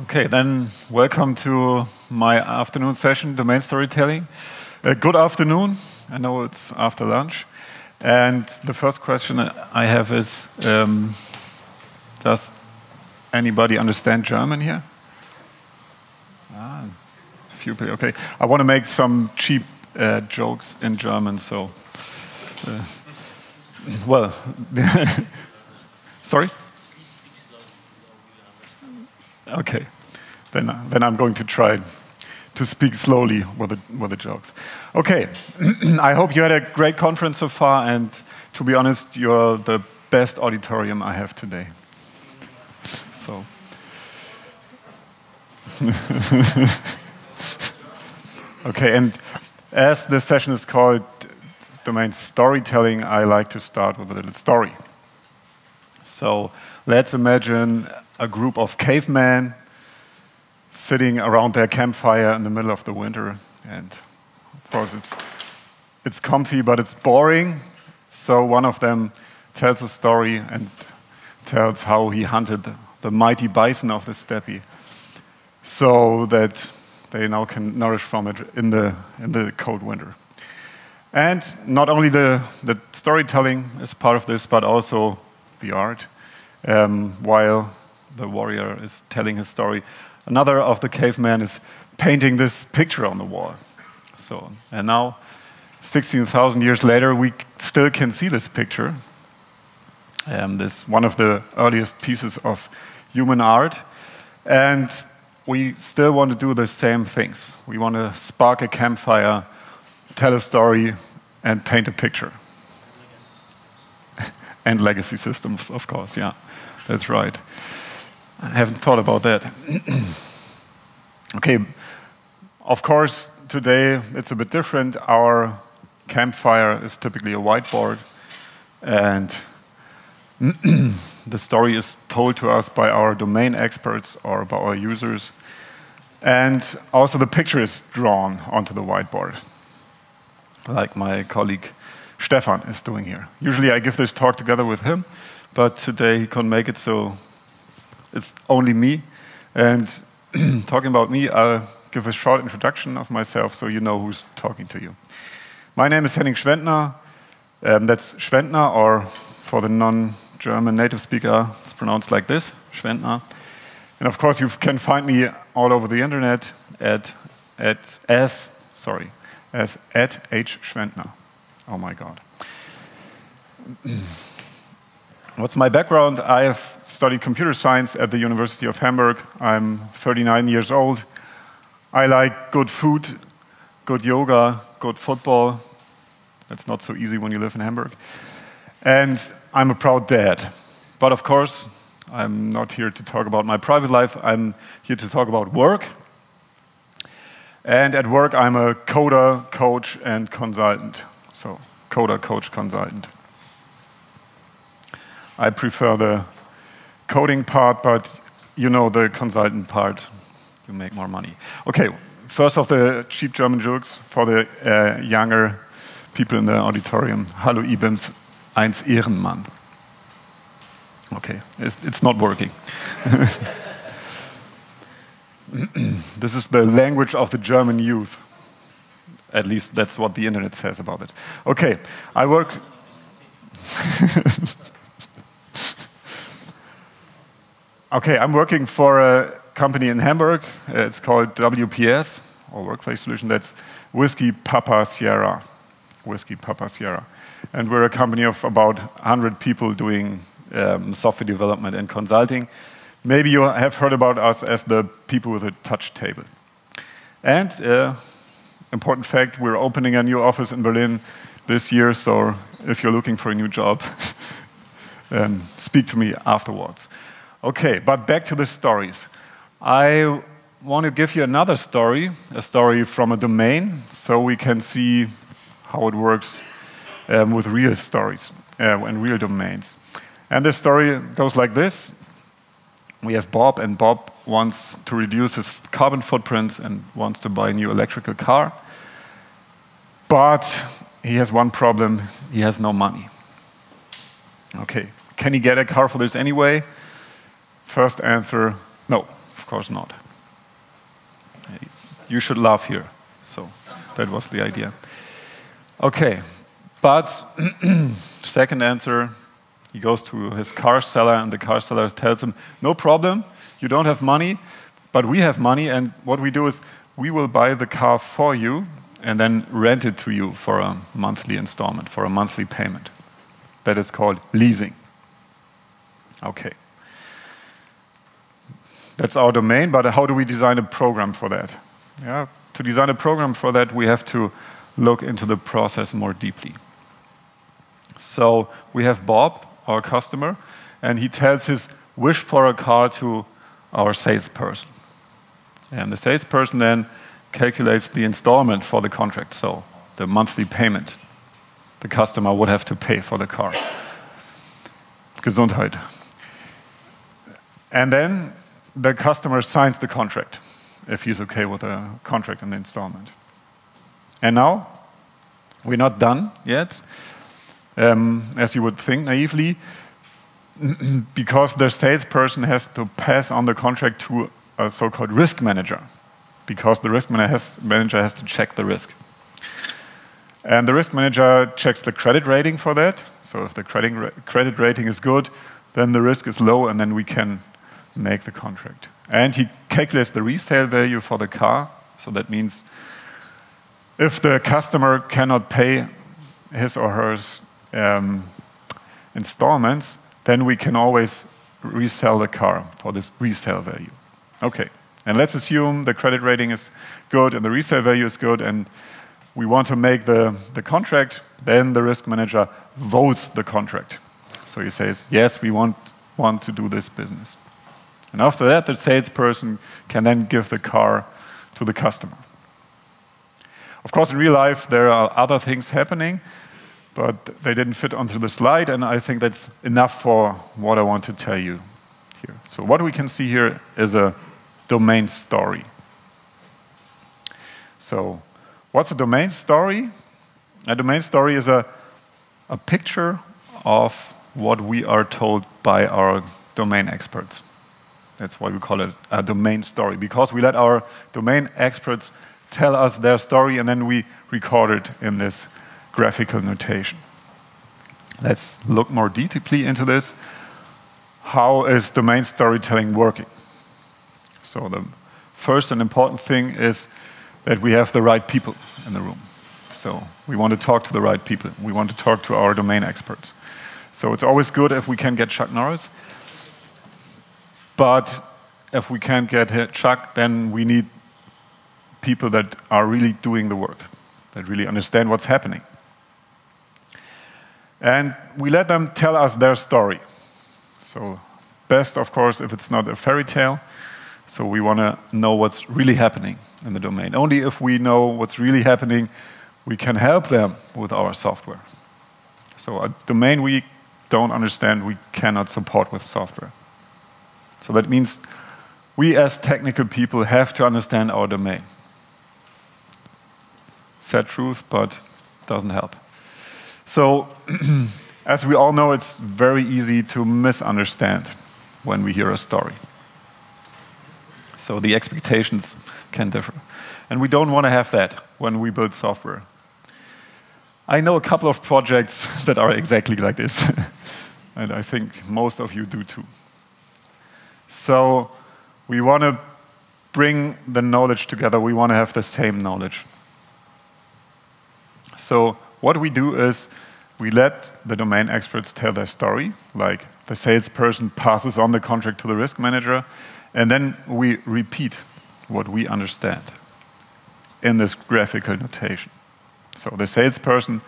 Okay, then welcome to my afternoon session, domain storytelling. Uh, good afternoon. I know it's after lunch. And the first question I have is um, Does anybody understand German here? Ah, a few people. Okay. I want to make some cheap uh, jokes in German, so. Uh, well, sorry? Okay, then, then I'm going to try to speak slowly with the, with the jokes. Okay, I hope you had a great conference so far, and to be honest, you're the best auditorium I have today. So. okay, and as the session is called domain storytelling, I like to start with a little story. So let's imagine a group of cavemen sitting around their campfire in the middle of the winter. And of course, it's, it's comfy, but it's boring. So one of them tells a story and tells how he hunted the mighty bison of the steppe so that they now can nourish from it in the, in the cold winter. And not only the, the storytelling is part of this, but also the art. Um, while the warrior is telling his story, another of the cavemen is painting this picture on the wall. So, and now, 16,000 years later, we still can see this picture. Um, this one of the earliest pieces of human art, and we still want to do the same things. We want to spark a campfire, tell a story, and paint a picture. and legacy systems, of course, yeah, that's right. I haven't thought about that. okay, of course, today it's a bit different. Our campfire is typically a whiteboard, and the story is told to us by our domain experts or by our users. And also, the picture is drawn onto the whiteboard, like my colleague Stefan is doing here. Usually, I give this talk together with him, but today he couldn't make it, so it's only me. And talking about me, I'll give a short introduction of myself so you know who's talking to you. My name is Henning Schwentner. Um, that's Schwentner, or for the non German native speaker, it's pronounced like this Schwentner. And of course, you can find me all over the internet at, at as, sorry, as at H. Schwentner. Oh my God. What's my background? I have studied computer science at the University of Hamburg. I'm 39 years old. I like good food, good yoga, good football. That's not so easy when you live in Hamburg. And I'm a proud dad. But of course, I'm not here to talk about my private life. I'm here to talk about work. And at work, I'm a coder, coach, and consultant. So, coder, coach, consultant. I prefer the coding part, but you know the consultant part. You make more money. Okay, first of the cheap German jokes for the uh, younger people in the auditorium. Hallo IBIMS, eins Ehrenmann. Okay, it's, it's not working. this is the language of the German youth. At least that's what the internet says about it. Okay, I work. Okay, I'm working for a company in Hamburg. It's called WPS, or Workplace Solution. That's Whiskey Papa Sierra. Whiskey Papa Sierra. And we're a company of about 100 people doing um, software development and consulting. Maybe you have heard about us as the people with a touch table. And uh, important fact, we're opening a new office in Berlin this year, so if you're looking for a new job, um, speak to me afterwards. Okay, but back to the stories. I want to give you another story, a story from a domain, so we can see how it works um, with real stories uh, and real domains. And this story goes like this. We have Bob, and Bob wants to reduce his carbon footprint and wants to buy a new electrical car. But he has one problem he has no money. Okay, can he get a car for this anyway? First answer, no, of course not. You should laugh here. So that was the idea. Okay, but second answer, he goes to his car seller, and the car seller tells him, No problem, you don't have money, but we have money, and what we do is we will buy the car for you and then rent it to you for a monthly installment, for a monthly payment. That is called leasing. Okay. That's our domain, but how do we design a program for that? Yeah, to design a program for that, we have to look into the process more deeply. So we have Bob, our customer, and he tells his wish for a car to our salesperson. And the salesperson then calculates the installment for the contract, so the monthly payment the customer would have to pay for the car. Gesundheit. And then the customer signs the contract if he's okay with the contract and the installment. And now, we're not done yet, um, as you would think naively, because the salesperson has to pass on the contract to a so called risk manager, because the risk manager has to check the risk. And the risk manager checks the credit rating for that. So if the credit rating is good, then the risk is low, and then we can make the contract. And he calculates the resale value for the car. So that means if the customer cannot pay his or her um, installments, then we can always resell the car for this resale value. Okay, and let's assume the credit rating is good and the resale value is good, and we want to make the, the contract, then the risk manager votes the contract. So he says, yes, we want, want to do this business. And after that, the salesperson can then give the car to the customer. Of course, in real life, there are other things happening, but they didn't fit onto the slide, and I think that's enough for what I want to tell you here. So, what we can see here is a domain story. So, what's a domain story? A domain story is a, a picture of what we are told by our domain experts. That's why we call it a domain story, because we let our domain experts tell us their story and then we record it in this graphical notation. Let's look more deeply into this. How is domain storytelling working? So, the first and important thing is that we have the right people in the room. So, we want to talk to the right people. We want to talk to our domain experts. So, it's always good if we can get Chuck Norris but if we can't get Chuck, then we need people that are really doing the work, that really understand what's happening. And we let them tell us their story. So, best, of course, if it's not a fairy tale. So, we want to know what's really happening in the domain. Only if we know what's really happening, we can help them with our software. So, a domain we don't understand, we cannot support with software. So that means we as technical people have to understand our domain. Sad truth, but doesn't help. So, as we all know, it's very easy to misunderstand when we hear a story. So the expectations can differ. And we don't want to have that when we build software. I know a couple of projects that are exactly like this. and I think most of you do too. So we want to bring the knowledge together. We want to have the same knowledge. So what we do is we let the domain experts tell their story, like the salesperson passes on the contract to the risk manager, and then we repeat what we understand in this graphical notation. So the salesperson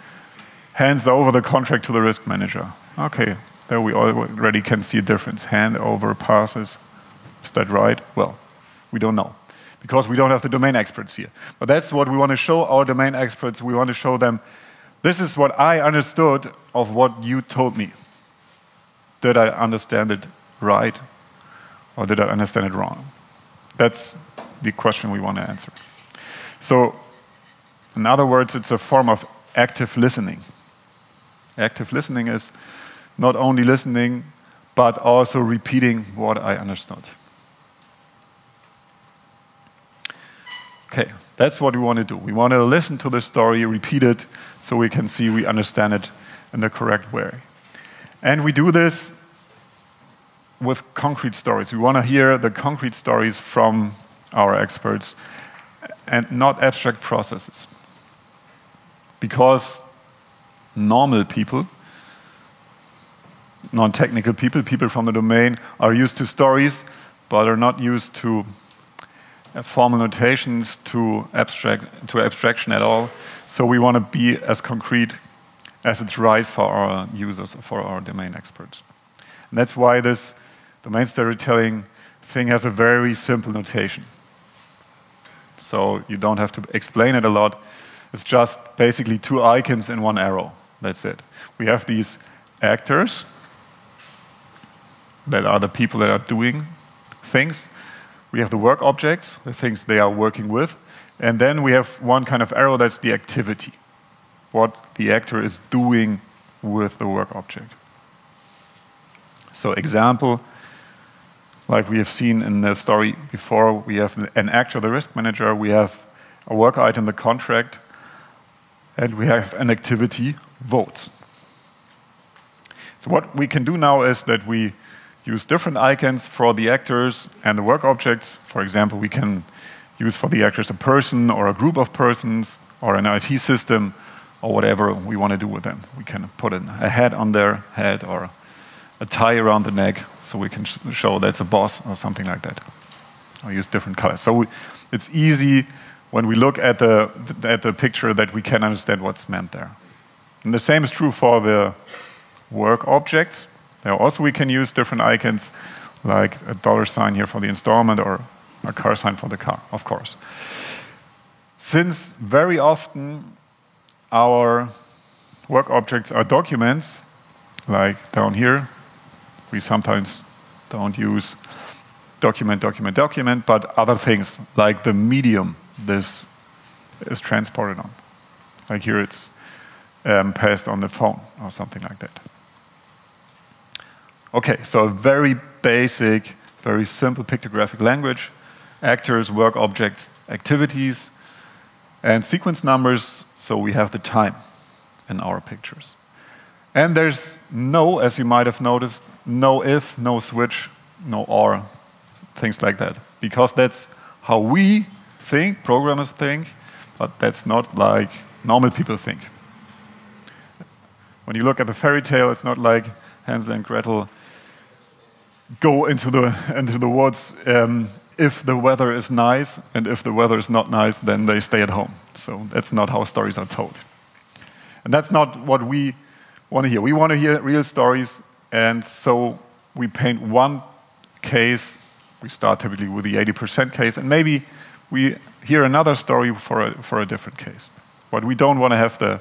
hands over the contract to the risk manager. Okay, there we already can see a difference. Hand over passes. Is that right? Well, we don't know because we don't have the domain experts here. But that's what we want to show our domain experts. We want to show them this is what I understood of what you told me. Did I understand it right or did I understand it wrong? That's the question we want to answer. So, in other words, it's a form of active listening. Active listening is not only listening, but also repeating what I understood. Okay, that's what we want to do. We want to listen to the story, repeat it, so we can see we understand it in the correct way. And we do this with concrete stories. We want to hear the concrete stories from our experts and not abstract processes. Because normal people, non technical people, people from the domain, are used to stories but are not used to uh, formal notations, to, abstract, to abstraction at all. So we want to be as concrete as it's right for our users, for our domain experts. And that's why this domain storytelling thing has a very simple notation. So you don't have to explain it a lot. It's just basically two icons and one arrow. That's it. We have these actors that are the people that are doing things. We have the work objects, the things they are working with. And then we have one kind of arrow that's the activity, what the actor is doing with the work object. So, example, like we have seen in the story before, we have an actor, the risk manager, we have a work item, the contract, and we have an activity, votes. So what we can do now is that we use different icons for the actors and the work objects. For example, we can use for the actors a person or a group of persons or an IT system or whatever we want to do with them. We can put a hat on their head or a tie around the neck so we can sh show that's a boss or something like that. Or use different colors. So we, it's easy when we look at the, at the picture that we can understand what's meant there. And the same is true for the work objects. There also we can use different icons like a dollar sign here for the installment or a car sign for the car, of course. Since very often our work objects are documents, like down here, we sometimes don't use document, document, document, but other things like the medium this is transported on. Like here it's um, passed on the phone or something like that. Okay, so a very basic, very simple pictographic language, actors, work objects, activities, and sequence numbers, so we have the time in our pictures. And there's no, as you might have noticed, no if, no switch, no or, things like that. Because that's how we think, programmers think, but that's not like normal people think. When you look at the fairy tale, it's not like Hansel and Gretel go into the, into the woods um, if the weather is nice, and if the weather is not nice, then they stay at home. So that's not how stories are told. And that's not what we want to hear. We want to hear real stories, and so we paint one case. We start typically with the 80% case, and maybe we hear another story for a, for a different case. But we don't want to have the,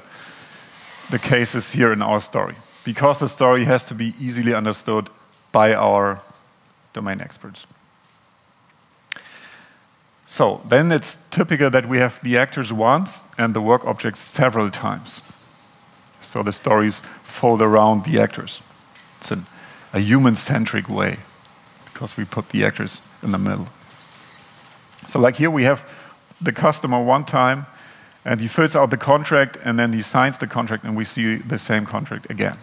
the cases here in our story, because the story has to be easily understood by our domain experts. So then it's typical that we have the actors once and the work objects several times. So the stories fold around the actors. It's an, a human-centric way because we put the actors in the middle. So like here we have the customer one time and he fills out the contract and then he signs the contract and we see the same contract again.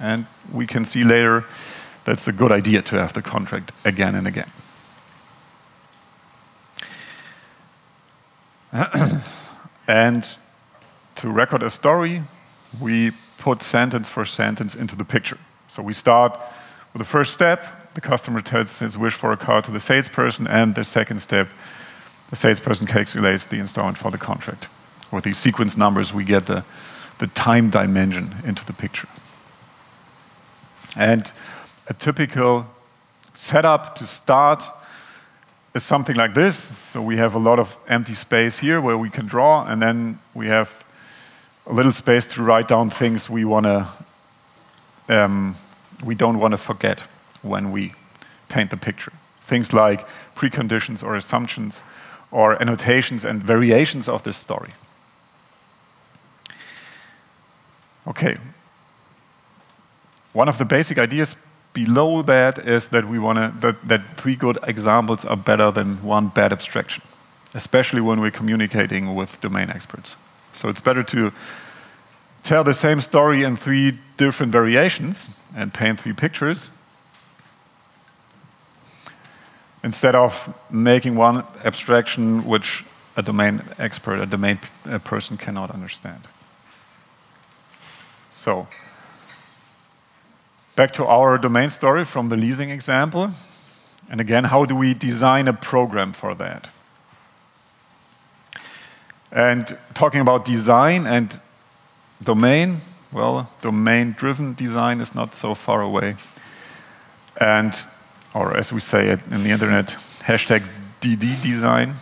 And we can see later that's a good idea to have the contract again and again. and to record a story, we put sentence for sentence into the picture. So we start with the first step, the customer tells his wish for a car to the salesperson, and the second step, the salesperson calculates the installment for the contract. With these sequence numbers, we get the, the time dimension into the picture. And a typical setup to start is something like this. So we have a lot of empty space here where we can draw, and then we have a little space to write down things we want to, um, we don't want to forget when we paint the picture. Things like preconditions or assumptions or annotations and variations of this story. Okay. One of the basic ideas below that is that we want to that, that three good examples are better than one bad abstraction. especially when we're communicating with domain experts. So it's better to tell the same story in three different variations and paint three pictures instead of making one abstraction which a domain expert, a domain person cannot understand. So, back to our domain story from the leasing example. And again, how do we design a program for that? And talking about design and domain, well, domain driven design is not so far away. And, or as we say it in the internet, hashtag DD design,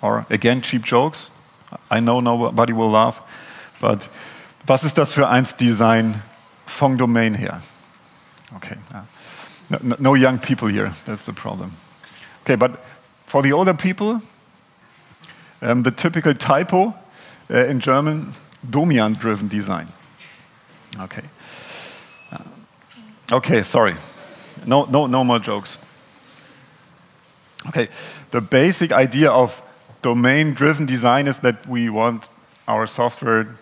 or again, cheap jokes. I know nobody will laugh, but was ist das für eins Design von Domain her? Okay, no, no, no young people here, that's the problem. Okay, but for the older people, um, the typical typo uh, in German, Domian-driven design. Okay. Uh, okay, sorry. No, no, no more jokes. Okay, the basic idea of domain-driven design is that we want our software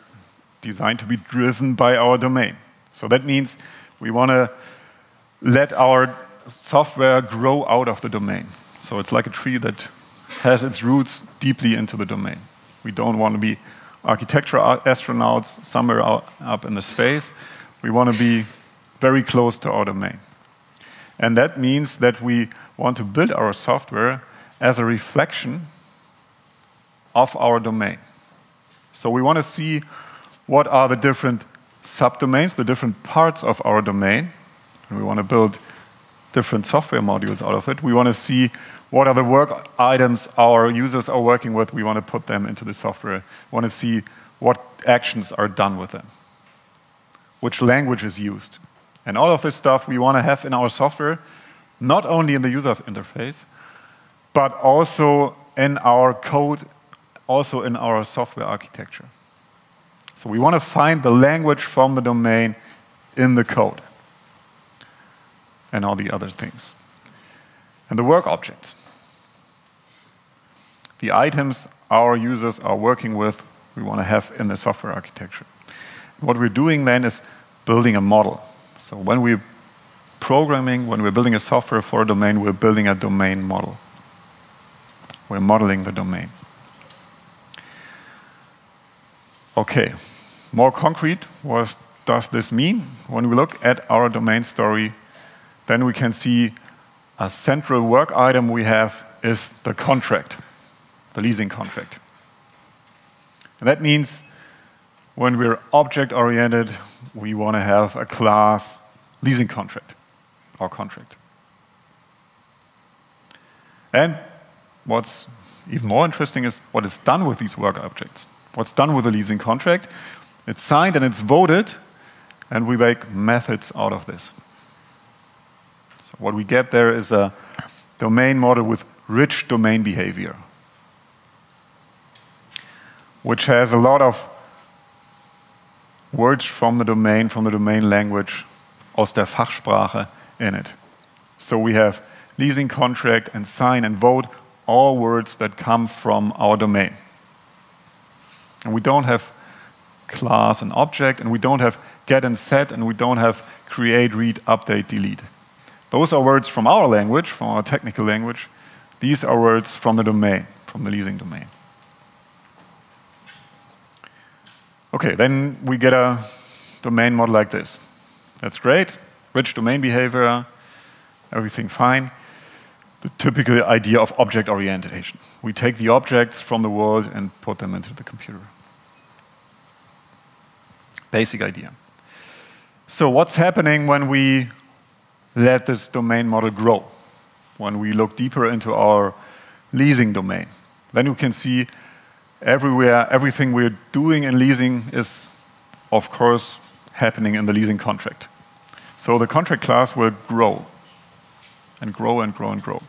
design to be driven by our domain. So that means we want to let our software grow out of the domain. So it's like a tree that has its roots deeply into the domain. We don't want to be architecture astronauts somewhere up in the space. We want to be very close to our domain. And that means that we want to build our software as a reflection of our domain. So we want to see what are the different subdomains, the different parts of our domain, and we want to build different software modules out of it. We want to see what are the work items our users are working with. We want to put them into the software. We want to see what actions are done with them, which language is used. And all of this stuff we want to have in our software, not only in the user interface, but also in our code, also in our software architecture. So we want to find the language from the domain in the code and all the other things. And the work objects the items our users are working with, we want to have in the software architecture. What we're doing then is building a model. So when we're programming, when we're building a software for a domain, we're building a domain model. We're modeling the domain. Okay, more concrete, what does this mean? When we look at our domain story, then we can see a central work item we have is the contract the leasing contract. And that means when we're object oriented, we want to have a class leasing contract or contract. And what's even more interesting is what is done with these work objects. What's done with the leasing contract? It's signed and it's voted, and we make methods out of this. What we get there is a domain model with rich domain behavior which has a lot of words from the domain, from the domain language, aus der Fachsprache in it. So we have leasing contract and sign and vote, all words that come from our domain. And we don't have class and object, and we don't have get and set, and we don't have create, read, update, delete. Those are words from our language, from our technical language. These are words from the domain, from the leasing domain. Okay, then we get a domain model like this. That's great, rich domain behavior, everything fine. The typical idea of object orientation. We take the objects from the world and put them into the computer. Basic idea. So what's happening when we let this domain model grow? When we look deeper into our leasing domain, then you can see everywhere, everything we're doing in leasing is, of course, happening in the leasing contract. So the contract class will grow and grow and grow and grow.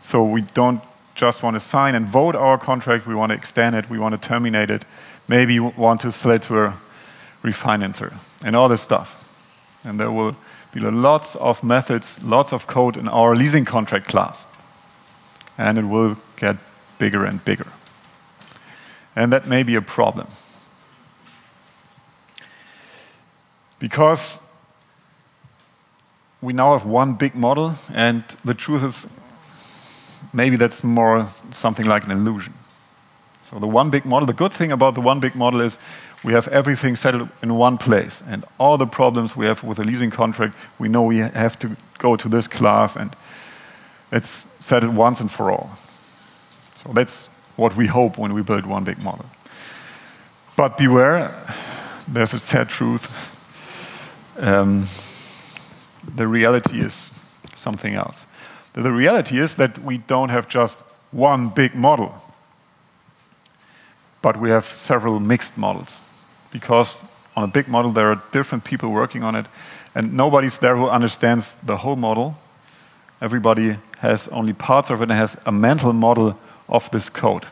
So we don't just want to sign and vote our contract, we want to extend it, we want to terminate it, maybe want to sell it to a refinancer, and all this stuff. And there will be lots of methods, lots of code in our leasing contract class. And it will get bigger and bigger. And that may be a problem. Because we now have one big model, and the truth is, maybe that's more something like an illusion. So the one big model, the good thing about the one big model is we have everything settled in one place, and all the problems we have with a leasing contract, we know we have to go to this class, and it's settled once and for all. So that's what we hope when we build one big model. But beware, there's a sad truth. Um, the reality is something else. The reality is that we don't have just one big model, but we have several mixed models. Because on a big model, there are different people working on it, and nobody's there who understands the whole model. Everybody has only parts of it and has a mental model of this code.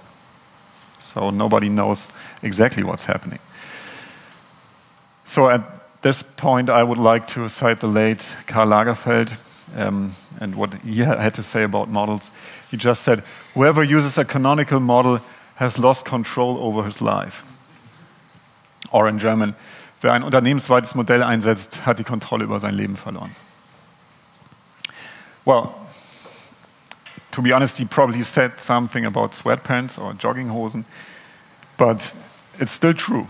So nobody knows exactly what's happening. So at this point, I would like to cite the late Karl Lagerfeld um, and what he had to say about models. He just said, whoever uses a canonical model has lost control over his life. Or in German, wer ein unternehmensweites Modell einsetzt, hat die Kontrolle über sein Leben verloren. Well, to be honest, he probably said something about sweatpants or jogginghosen, but it's still true.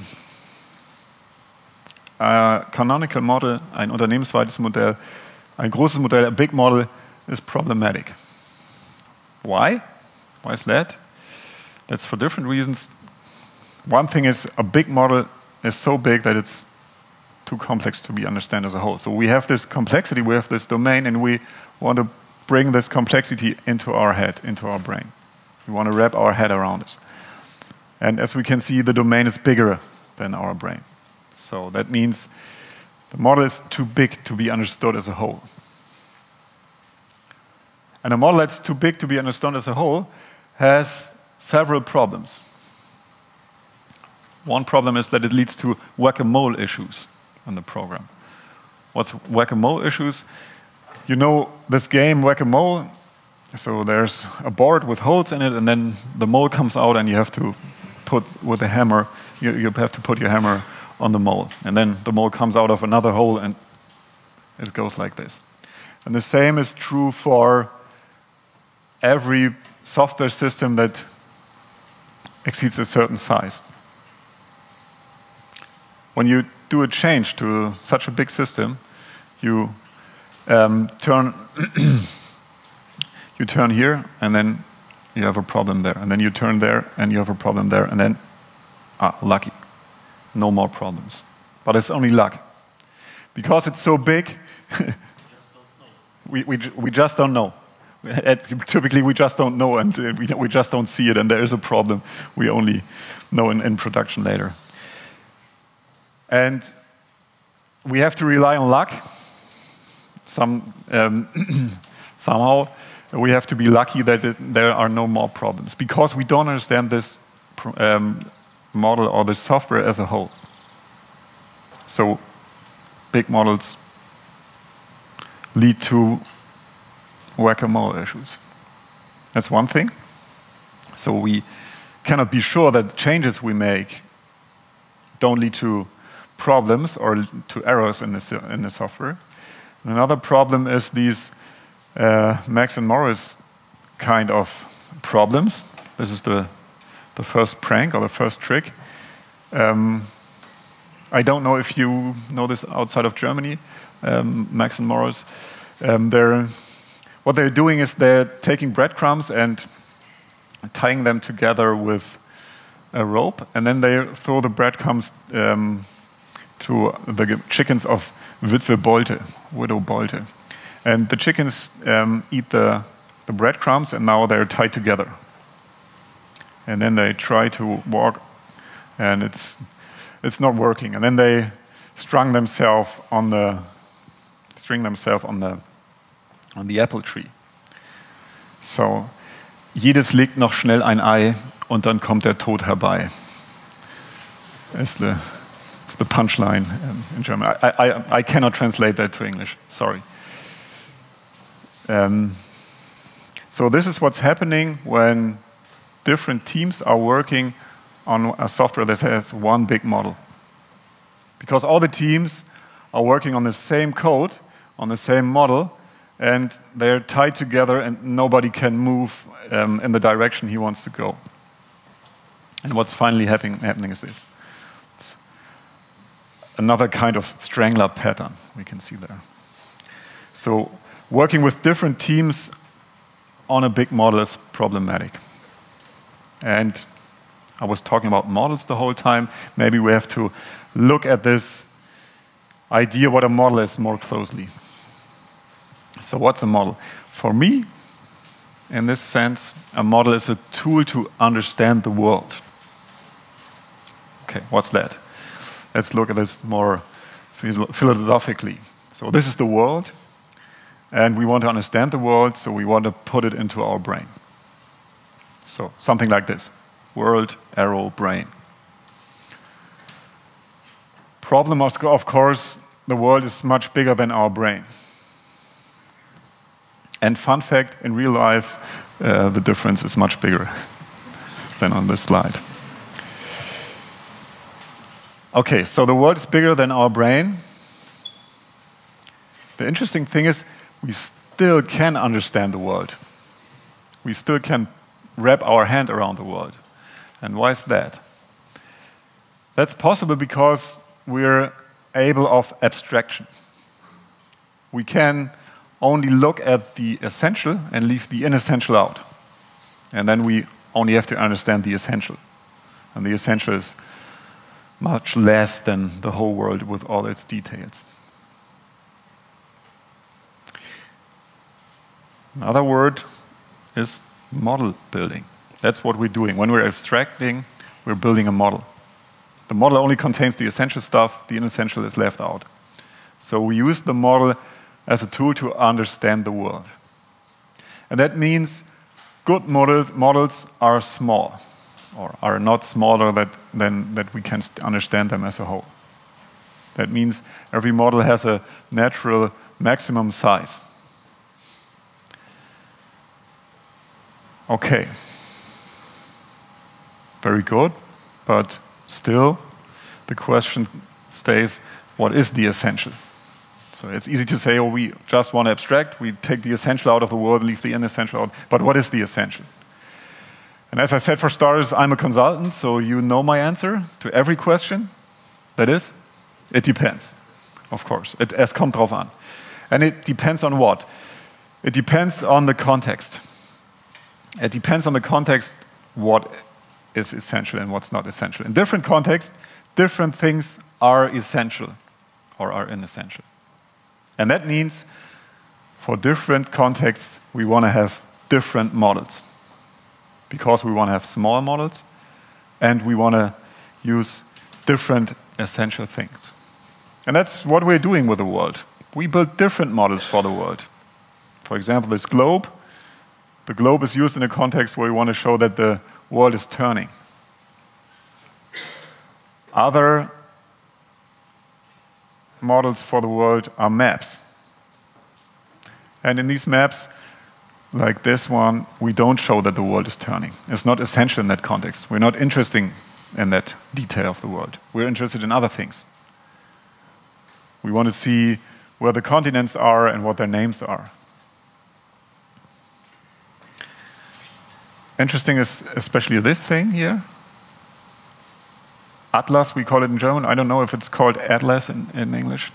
A canonical model, ein unternehmensweites Modell, ein großes Modell, a big model, is problematic. Why? Why is that? That's for different reasons. One thing is a big model is so big that it's too complex to be understood as a whole. So we have this complexity, we have this domain, and we want to bring this complexity into our head, into our brain. We want to wrap our head around it. And as we can see, the domain is bigger than our brain. So that means the model is too big to be understood as a whole. And a model that's too big to be understood as a whole has several problems. One problem is that it leads to whack-a-mole issues in the program. What's whack-a-mole issues? You know this game whack-a-mole? So there's a board with holes in it, and then the mole comes out, and you have to put with a hammer. You, you have to put your hammer on the mole, and then the mole comes out of another hole, and it goes like this. And the same is true for every software system that exceeds a certain size. When you do a change to such a big system, you um, turn you turn here, and then you have a problem there, and then you turn there, and you have a problem there, and then ah, lucky, no more problems. But it's only luck, because it's so big. we, we, we just don't know. Typically, we just don't know, and uh, we, we just don't see it, and there is a problem. We only know in, in production later. And we have to rely on luck. Some, um, somehow, we have to be lucky that it, there are no more problems because we don't understand this um, model or the software as a whole. So, big models lead to whack-a-mole issues. That's one thing. So we cannot be sure that changes we make don't lead to problems or to errors in the, in the software. And another problem is these uh, Max and Moritz kind of problems. This is the, the first prank or the first trick. Um, I don't know if you know this outside of Germany, um, Max and Moritz. Um, they're what they're doing is they're taking breadcrumbs and tying them together with a rope, and then they throw the breadcrumbs um, to the chickens of Witwe Bolte, Widow Bolte. And the chickens um, eat the, the breadcrumbs, and now they're tied together. And then they try to walk, and it's, it's not working. And then they strung themselves on the, string themselves on the on the apple tree. So, jedes legt noch schnell ein Ei und dann kommt der Tod herbei. The, it's the punchline in German. I, I, I cannot translate that to English, sorry. Um, so this is what's happening when different teams are working on a software that has one big model. Because all the teams are working on the same code, on the same model, and they're tied together, and nobody can move um, in the direction he wants to go. And what's finally happen happening is this. Another kind of strangler pattern we can see there. So working with different teams on a big model is problematic. And I was talking about models the whole time. Maybe we have to look at this idea what a model is more closely. So, what's a model? For me, in this sense, a model is a tool to understand the world. Okay, what's that? Let's look at this more philosophically. So, this is the world, and we want to understand the world, so we want to put it into our brain. So, something like this world, arrow, brain. Problem, of course, the world is much bigger than our brain. And fun fact in real life, uh, the difference is much bigger than on this slide. Okay, so the world is bigger than our brain. The interesting thing is, we still can understand the world. We still can wrap our hand around the world. And why is that? That's possible because we're able of abstraction. We can only look at the essential and leave the inessential out. And then we only have to understand the essential. And the essential is much less than the whole world with all its details. Another word is model building. That's what we're doing. When we're abstracting, we're building a model. The model only contains the essential stuff, the inessential is left out. So we use the model as a tool to understand the world. And that means good model, models are small, or are not smaller that, than that we can understand them as a whole. That means every model has a natural maximum size. Okay. Very good, but still, the question stays what is the essential? So it's easy to say, oh, we just want to abstract, we take the essential out of the world, leave the inessential out. But what is the essential? And as I said, for starters, I'm a consultant, so you know my answer to every question. That is, it depends, of course. It, es kommt drauf an. And it depends on what? It depends on the context. It depends on the context what is essential and what's not essential. In different contexts, different things are essential or are inessential. And that means for different contexts, we want to have different models because we want to have small models and we want to use different essential things. And that's what we're doing with the world. We build different models for the world. For example, this globe. The globe is used in a context where we want to show that the world is turning. Other models for the world are maps. And in these maps, like this one, we don't show that the world is turning. It's not essential in that context. We're not interested in that detail of the world. We're interested in other things. We want to see where the continents are and what their names are. Interesting is especially this thing here. Atlas, we call it in German. I don't know if it's called Atlas in, in English.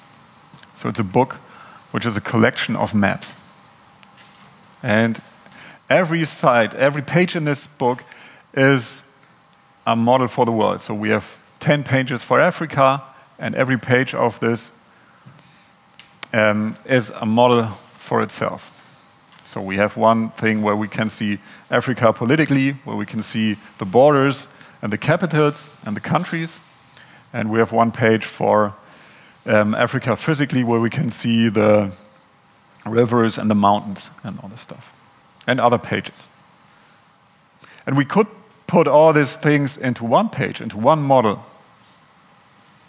So it's a book which is a collection of maps. And every site, every page in this book is a model for the world. So we have 10 pages for Africa, and every page of this um, is a model for itself. So we have one thing where we can see Africa politically, where we can see the borders and the capitals and the countries. And we have one page for um, Africa physically, where we can see the rivers and the mountains and all this stuff, and other pages. And we could put all these things into one page, into one model,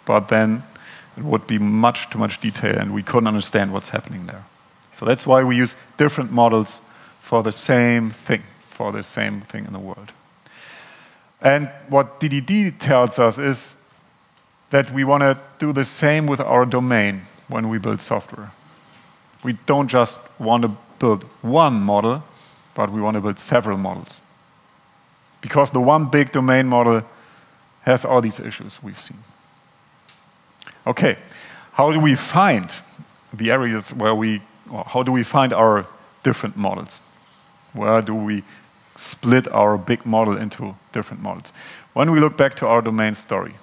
but then it would be much too much detail and we couldn't understand what's happening there. So that's why we use different models for the same thing, for the same thing in the world. And what DDD tells us is that we want to do the same with our domain when we build software. We don't just want to build one model, but we want to build several models. Because the one big domain model has all these issues we've seen. Okay, how do we find the areas where we, how do we find our different models? Where do we split our big model into different models? When we look back to our domain story,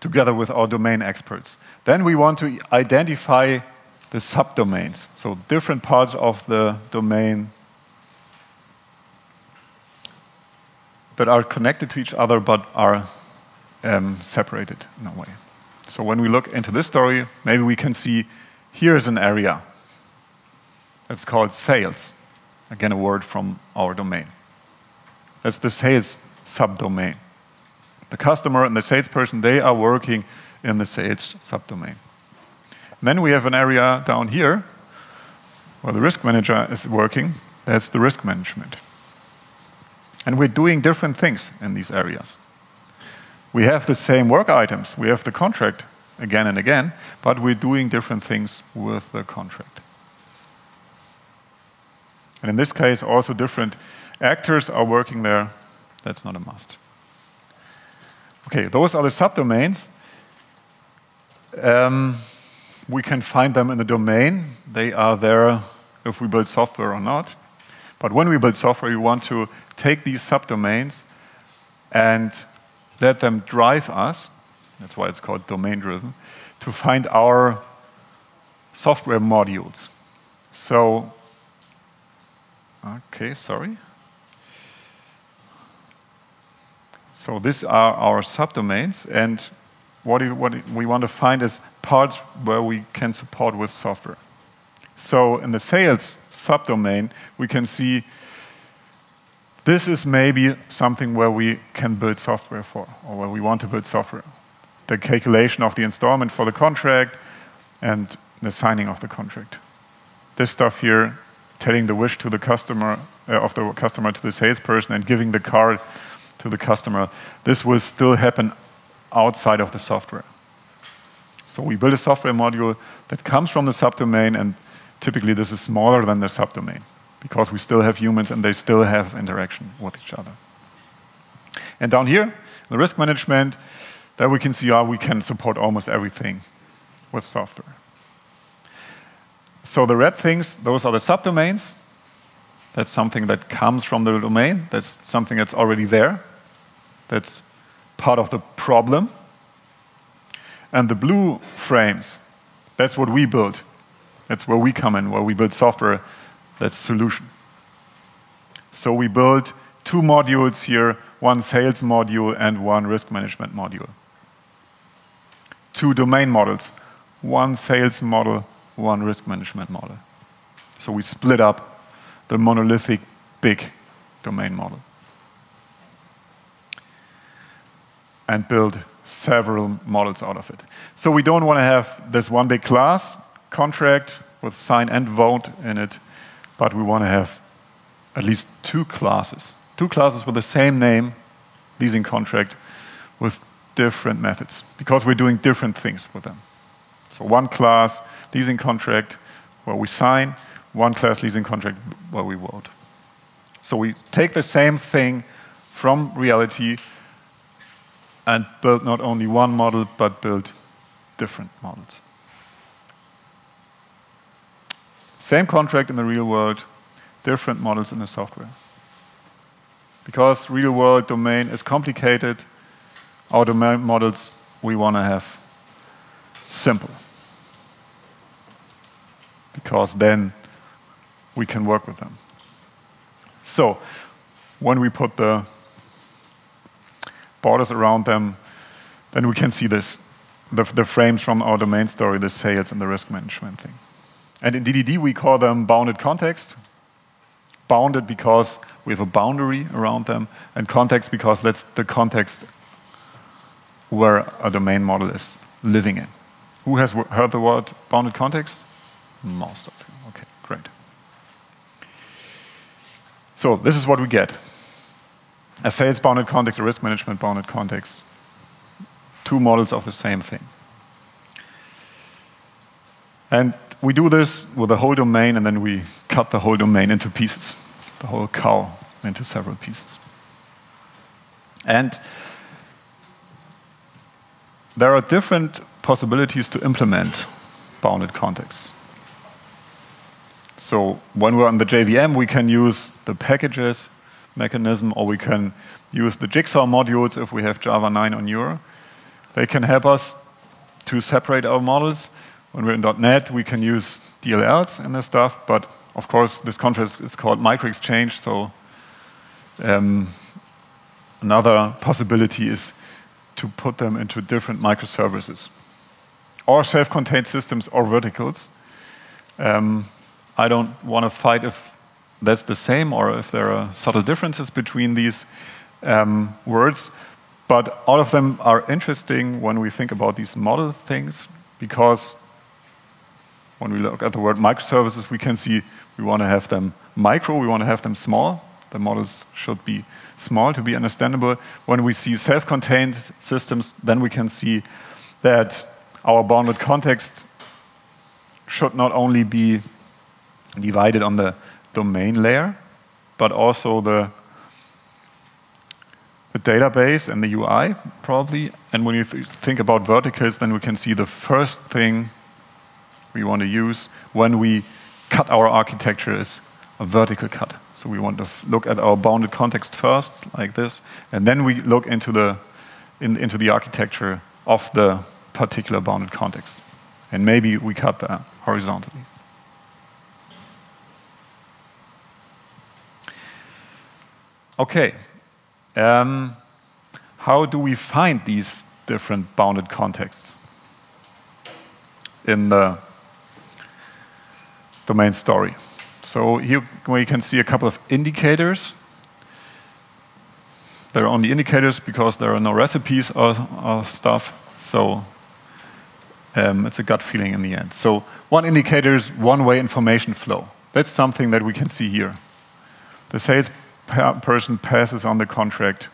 together with our domain experts, then we want to identify the subdomains, so different parts of the domain that are connected to each other but are um, separated in a way. So when we look into this story, maybe we can see here is an area. It's called sales. Again, a word from our domain. That's the sales subdomain. The customer and the salesperson, they are working in the sales subdomain. And then we have an area down here where the risk manager is working. That's the risk management. And we're doing different things in these areas. We have the same work items, we have the contract again and again, but we're doing different things with the contract. And in this case, also different actors are working there. That's not a must. Okay, those are the subdomains. Um, we can find them in the domain. They are there if we build software or not. But when we build software, we want to take these subdomains and let them drive us, that's why it's called domain driven, to find our software modules. So, okay, sorry. So these are our subdomains, and what, what we want to find is parts where we can support with software. So in the sales subdomain, we can see this is maybe something where we can build software for, or where we want to build software. The calculation of the installment for the contract and the signing of the contract. This stuff here, telling the wish to the customer, uh, of the customer to the salesperson and giving the card to the customer, this will still happen outside of the software. So we build a software module that comes from the subdomain, and typically this is smaller than the subdomain because we still have humans and they still have interaction with each other. And down here, the risk management, there we can see how we can support almost everything with software. So the red things, those are the subdomains. That's something that comes from the domain. That's something that's already there. That's part of the problem. And the blue frames, that's what we build. That's where we come in, where we build software that's solution. So we build two modules here, one sales module and one risk management module. Two domain models, one sales model, one risk management model. So we split up the monolithic big domain model. And build several models out of it. So we don't want to have this one big class contract with sign and vote in it but we want to have at least two classes. Two classes with the same name, leasing contract, with different methods, because we're doing different things with them. So one class, leasing contract, where we sign, one class leasing contract where we vote. So we take the same thing from reality and build not only one model, but build different models. Same contract in the real world, different models in the software. Because real world domain is complicated, our domain models we want to have simple. Because then we can work with them. So, when we put the borders around them, then we can see this, the, the frames from our domain story, the sales and the risk management thing. And in DDD, we call them bounded context. Bounded because we have a boundary around them, and context because that's the context where a domain model is living in. Who has heard the word bounded context? Most of you. Okay, great. So this is what we get. A sales bounded context, a risk management bounded context. Two models of the same thing. And we do this with the whole domain, and then we cut the whole domain into pieces, the whole cow into several pieces. And there are different possibilities to implement bounded contexts. So when we're on the JVM, we can use the packages mechanism, or we can use the jigsaw modules if we have Java 9 on Euro. They can help us to separate our models. When we're in .NET, we can use DLLs and this stuff, but of course, this contrast is called microXchg, so um, another possibility is to put them into different microservices or self-contained systems or verticals. Um, I don't want to fight if that's the same or if there are subtle differences between these um, words, but all of them are interesting when we think about these model things because when we look at the word microservices, we can see we want to have them micro, we want to have them small. The models should be small to be understandable. When we see self contained systems, then we can see that our bounded context should not only be divided on the domain layer, but also the, the database and the UI, probably. And when you th think about verticals, then we can see the first thing we want to use when we cut our architecture is a vertical cut. So we want to look at our bounded context first, like this, and then we look into the, in, into the architecture of the particular bounded context. And maybe we cut that horizontally. Okay. Um, how do we find these different bounded contexts in the domain story? So here we can see a couple of indicators. There are only indicators because there are no recipes or, or stuff. So um, it's a gut feeling in the end. So one indicator is one-way information flow. That's something that we can see here. The sales person passes on the contract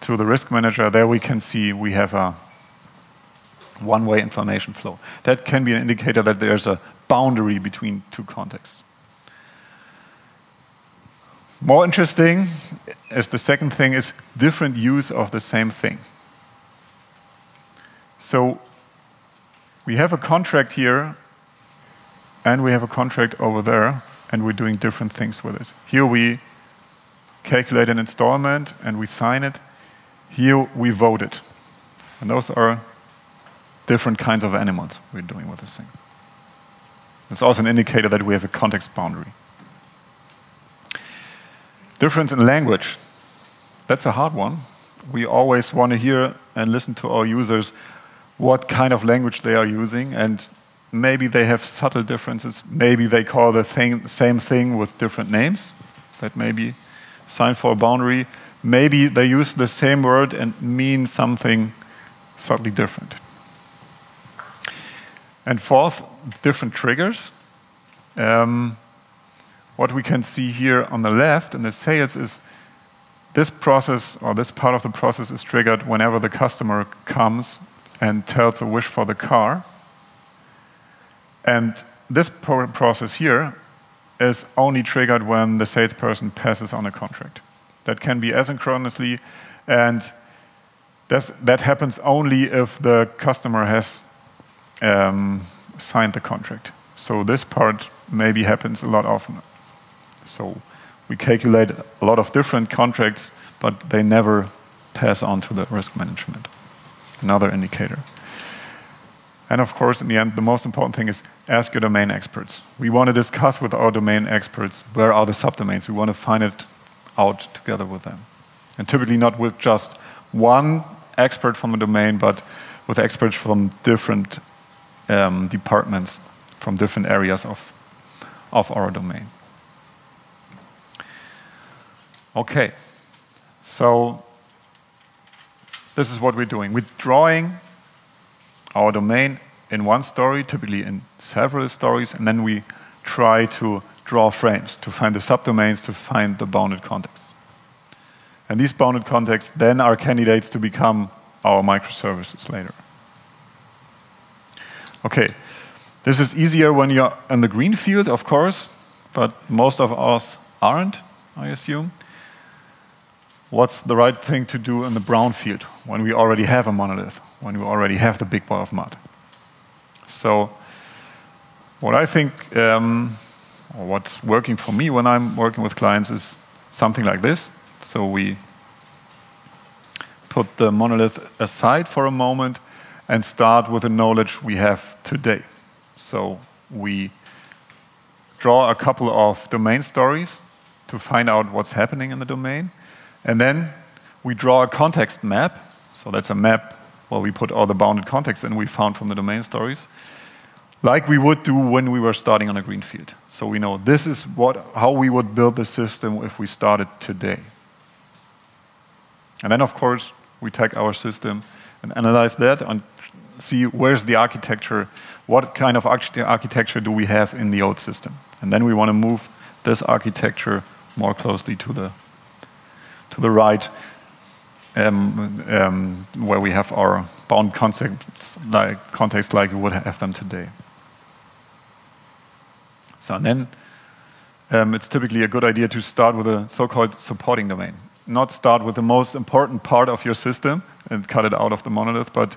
to the risk manager. There we can see we have a one-way information flow. That can be an indicator that there's a boundary between two contexts. More interesting is the second thing is different use of the same thing. So we have a contract here and we have a contract over there and we're doing different things with it. Here we calculate an installment and we sign it. Here we vote it. And those are different kinds of animals we're doing with this thing. It's also an indicator that we have a context boundary. Difference in language. That's a hard one. We always want to hear and listen to our users what kind of language they are using, and maybe they have subtle differences. Maybe they call the thing, same thing with different names. That may be sign for a boundary. Maybe they use the same word and mean something subtly different. And fourth, different triggers. Um, what we can see here on the left in the sales is this process or this part of the process is triggered whenever the customer comes and tells a wish for the car. And this process here is only triggered when the salesperson passes on a contract. That can be asynchronously, and that happens only if the customer has um, signed the contract. So this part maybe happens a lot often. So we calculate a lot of different contracts, but they never pass on to the risk management. Another indicator. And of course, in the end, the most important thing is ask your domain experts. We want to discuss with our domain experts where are the subdomains. We want to find it out together with them. And typically not with just one expert from a domain, but with experts from different um, departments, from different areas of, of our domain. Okay, so this is what we're doing. We're drawing our domain in one story, typically in several stories, and then we try to draw frames, to find the subdomains, to find the bounded contexts. And these bounded contexts then are candidates to become our microservices later. Okay, this is easier when you're in the green field, of course, but most of us aren't, I assume. What's the right thing to do in the brown field when we already have a monolith, when we already have the big ball of mud? So, what I think, um, or what's working for me when I'm working with clients is something like this. So we put the monolith aside for a moment and start with the knowledge we have today. So we draw a couple of domain stories to find out what's happening in the domain. And then we draw a context map. So that's a map where we put all the bounded context in we found from the domain stories, like we would do when we were starting on a green field. So we know this is what, how we would build the system if we started today. And then, of course, we take our system and analyze that and see where's the architecture, what kind of architecture do we have in the old system. And then we want to move this architecture more closely to the, to the right, um, um, where we have our bound concepts like context like we would have them today. So and then um, it's typically a good idea to start with a so-called supporting domain not start with the most important part of your system and cut it out of the monolith, but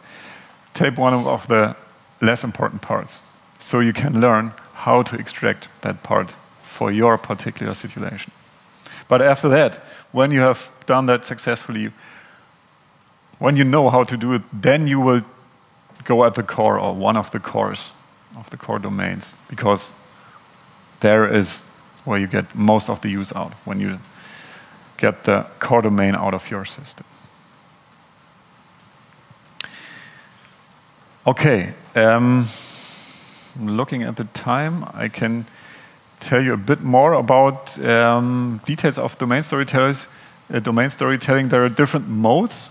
take one of the less important parts so you can learn how to extract that part for your particular situation. But after that, when you have done that successfully, when you know how to do it, then you will go at the core or one of the cores of the core domains because there is where you get most of the use out when you get the core domain out of your system. Okay, um, looking at the time, I can tell you a bit more about um, details of domain storytellers. Uh, domain storytelling, there are different modes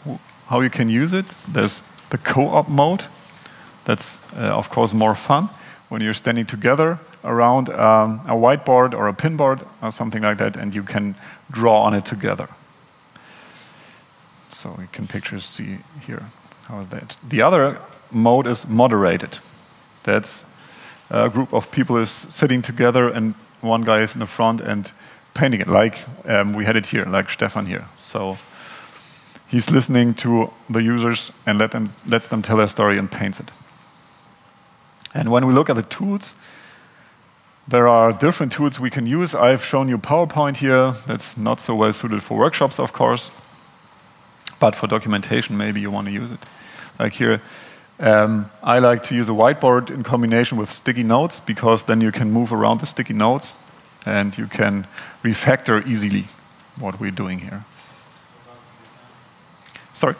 how you can use it. There's the co-op mode. That's, uh, of course, more fun when you're standing together around um, a whiteboard or a pinboard or something like that, and you can draw on it together. So you can picture see here how that. The other mode is moderated. That's a group of people is sitting together, and one guy is in the front and painting it, like um, we had it here, like Stefan here. So he's listening to the users and let them, lets them tell their story and paints it. And when we look at the tools, there are different tools we can use. I've shown you PowerPoint here. That's not so well suited for workshops, of course. But for documentation, maybe you want to use it. Like here, um, I like to use a whiteboard in combination with sticky notes because then you can move around the sticky notes and you can refactor easily what we're doing here. Sorry?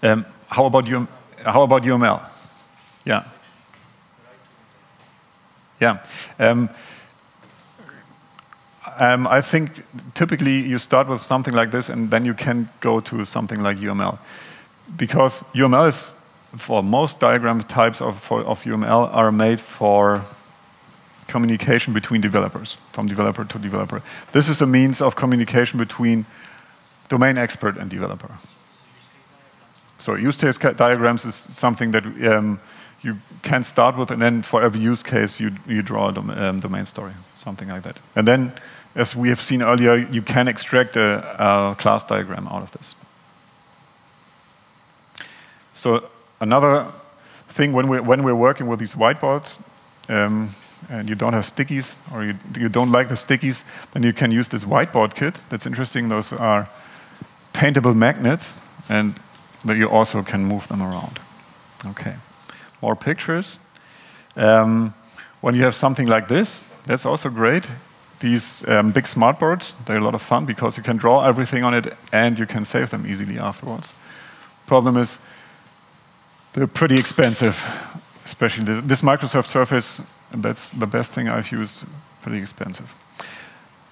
Um, how about you? How about UML? Yeah. Yeah. Um, um, I think typically you start with something like this and then you can go to something like UML. Because UML is, for most diagram types of, for, of UML, are made for communication between developers, from developer to developer. This is a means of communication between domain expert and developer. So use case diagrams is something that um, you can start with, and then for every use case, you, you draw a dom um, domain story, something like that. And then, as we have seen earlier, you can extract a, a class diagram out of this. So another thing when we're, when we're working with these whiteboards, um, and you don't have stickies, or you, you don't like the stickies, then you can use this whiteboard kit. That's interesting. Those are paintable magnets, and that you also can move them around. Okay more pictures. Um, when you have something like this, that's also great. These um, big smartboards, they're a lot of fun because you can draw everything on it and you can save them easily afterwards. Problem is, they're pretty expensive, especially this, this Microsoft Surface, that's the best thing I've used, pretty expensive.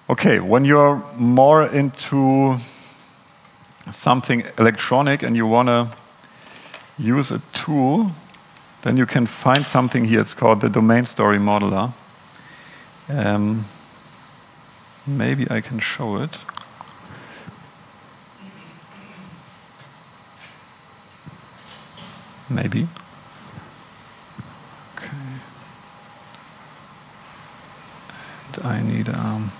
Okay, when you're more into something electronic and you want to use a tool then you can find something here. It's called the domain story modeler. Um, maybe I can show it. Maybe. Okay. And I need um,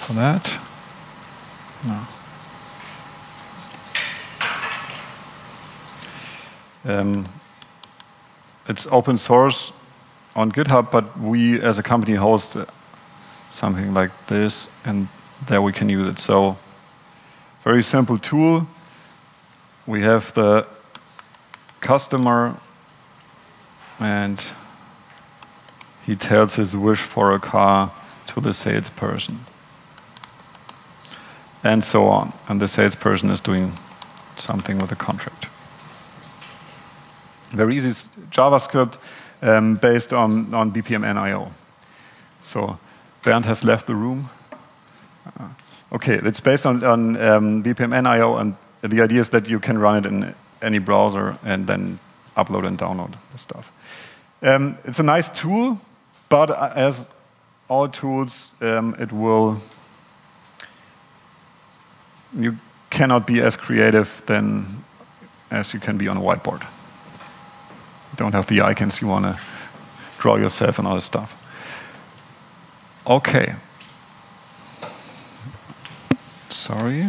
for that. No. Um, it's open source on GitHub, but we as a company host something like this, and there we can use it. So, very simple tool. We have the customer, and he tells his wish for a car to the salesperson. And so on. And the salesperson is doing something with the contract. Very easy JavaScript um, based on, on BPMN.io. So Bernd has left the room. Uh, okay, it's based on, on um, BPMN.io, and the idea is that you can run it in any browser and then upload and download the stuff. Um, it's a nice tool, but as all tools, um, it will, you cannot be as creative than as you can be on a whiteboard. You don't have the icons you want to draw yourself and all this stuff. Okay. Sorry.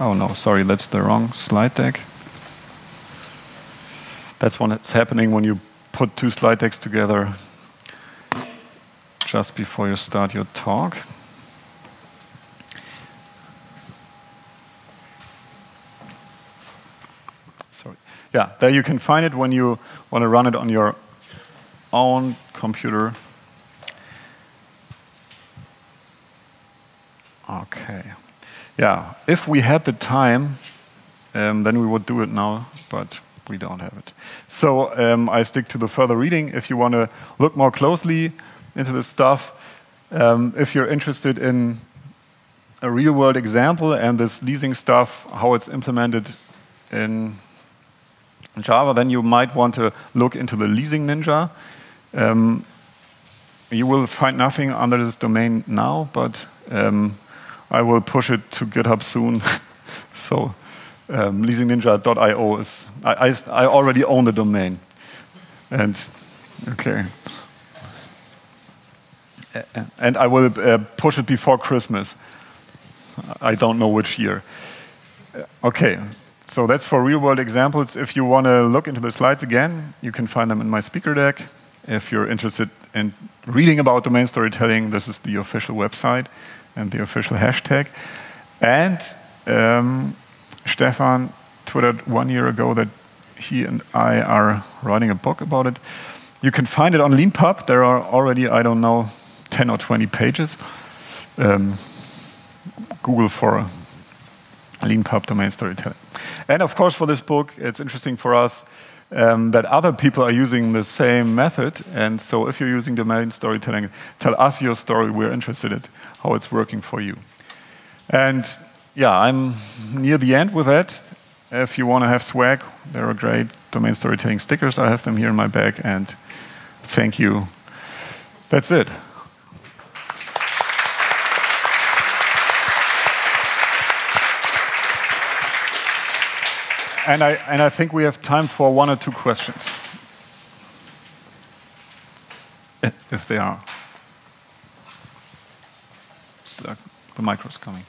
Oh no, sorry, that's the wrong slide deck. That's what's happening when you put two slide decks together just before you start your talk. Sorry. Yeah, there you can find it when you want to run it on your own computer. Okay. Yeah, if we had the time, um, then we would do it now, but we don't have it. So um, I stick to the further reading. If you want to look more closely into this stuff, um, if you're interested in a real world example and this leasing stuff, how it's implemented in Java, then you might want to look into the Leasing Ninja. Um, you will find nothing under this domain now, but um, I will push it to GitHub soon. so um, leasingninja.io is, I, I, I, already own the domain. And, okay. And I will uh, push it before Christmas. I don't know which year. Uh, okay, so that's for real world examples. If you want to look into the slides again, you can find them in my speaker deck. If you're interested in reading about domain storytelling, this is the official website and the official hashtag. And um, Stefan tweeted one year ago that he and I are writing a book about it. You can find it on LeanPub. There are already, I don't know, 10 or 20 pages. Um, Google for LeanPub domain storytelling. And of course, for this book, it's interesting for us um, that other people are using the same method. And so if you're using domain storytelling, tell us your story. We're interested in how it's working for you. And yeah, I'm near the end with that. If you want to have swag, there are great domain storytelling stickers. I have them here in my bag. And thank you. That's it. And I, and I think we have time for one or two questions. If they are. The, the micro's coming.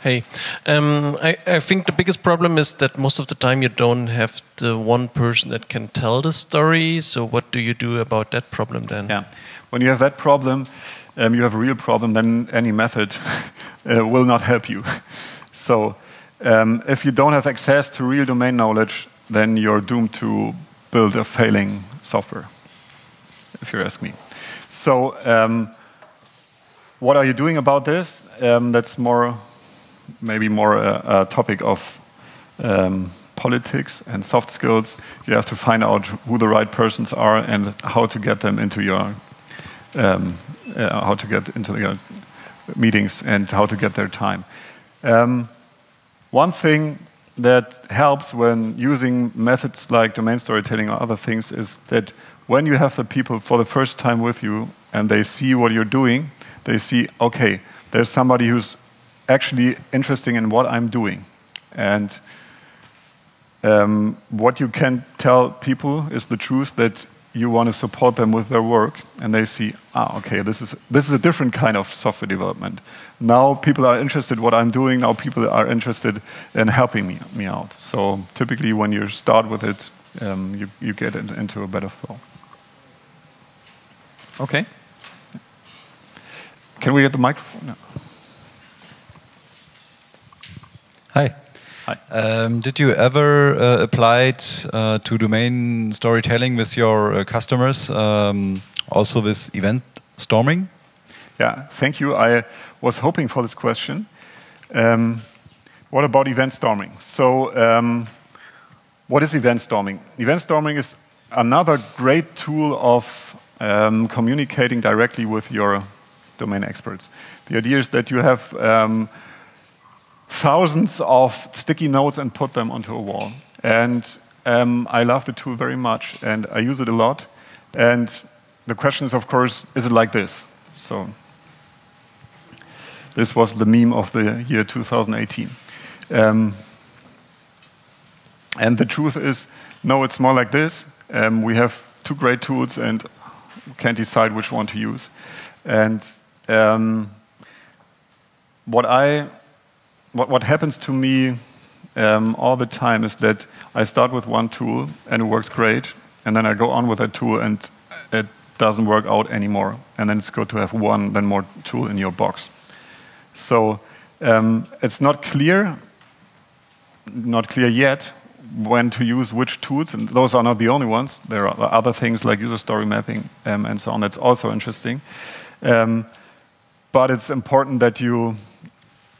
Hey, um, I, I, think the biggest problem is that most of the time you don't have the one person that can tell the story. So, what do you do about that problem then? Yeah, when you have that problem, um, you have a real problem, then any method uh, will not help you. so, um, if you don't have access to real domain knowledge, then you're doomed to build a failing software, if you ask me. So, um, what are you doing about this? Um, that's more maybe more a, a topic of um, politics and soft skills. You have to find out who the right persons are and how to get them into your um, uh, how to get into your meetings and how to get their time. Um, one thing that helps when using methods like domain storytelling or other things is that when you have the people for the first time with you and they see what you're doing, they see, okay, there's somebody who's actually interested in what I'm doing. And um, what you can tell people is the truth that you want to support them with their work, and they see, ah, okay, this is this is a different kind of software development. Now people are interested in what I'm doing. Now people are interested in helping me me out. So typically, when you start with it, um, you you get it into a better flow. Okay. Can we get the microphone? No. Hi. Um, did you ever uh, applied uh, to domain storytelling with your uh, customers, um, also with event storming? Yeah, thank you. I was hoping for this question. Um, what about event storming? So, um, what is event storming? Event storming is another great tool of um, communicating directly with your domain experts. The idea is that you have um, thousands of sticky notes and put them onto a wall. And um, I love the tool very much, and I use it a lot. And the question is, of course, is it like this? So this was the meme of the year 2018. Um, and the truth is, no, it's more like this. Um, we have two great tools and can't decide which one to use. And um, what I what, what happens to me um, all the time is that I start with one tool and it works great, and then I go on with that tool and it doesn't work out anymore. And then it's good to have one, then more tool in your box. So um, it's not clear, not clear yet when to use which tools, and those are not the only ones. There are other things like user story mapping um, and so on. That's also interesting. Um, but it's important that you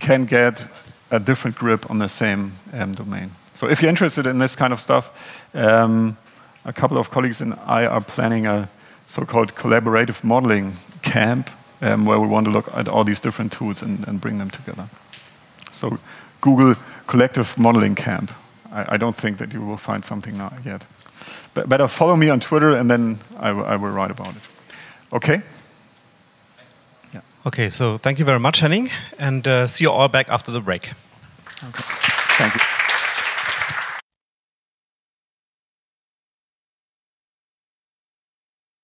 can get a different grip on the same um, domain. So if you're interested in this kind of stuff, um, a couple of colleagues and I are planning a so-called collaborative modeling camp um, where we want to look at all these different tools and, and bring them together. So Google Collective Modeling Camp. I, I, don't think that you will find something yet. But better follow me on Twitter and then I, I will write about it. Okay? Okay, so thank you very much, Henning, and uh, see you all back after the break. Okay. Thank you.